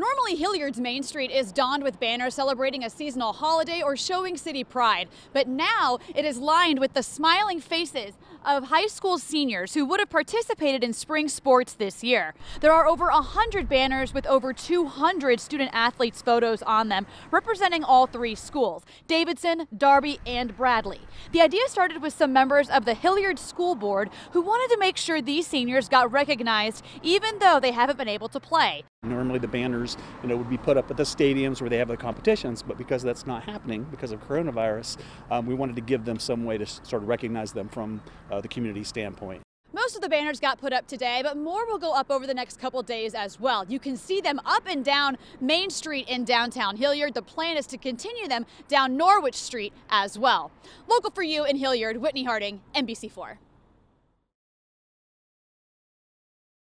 Normally, Hilliard's Main Street is donned with banners celebrating a seasonal holiday or showing city pride. But now it is lined with the smiling faces of high school seniors who would have participated in spring sports this year. There are over 100 banners with over 200 student athletes' photos on them, representing all three schools Davidson, Darby, and Bradley. The idea started with some members of the Hilliard School Board who wanted to make sure these seniors got recognized even though they haven't been able to play. Normally the banners, you know, would be put up at the stadiums where they have the competitions, but because that's not happening because of coronavirus, um, we wanted to give them some way to sort of recognize them from uh, the community standpoint. Most of the banners got put up today, but more will go up over the next couple days as well. You can see them up and down Main Street in downtown Hilliard. The plan is to continue them down Norwich Street as well. Local for you in Hilliard, Whitney Harding, NBC4.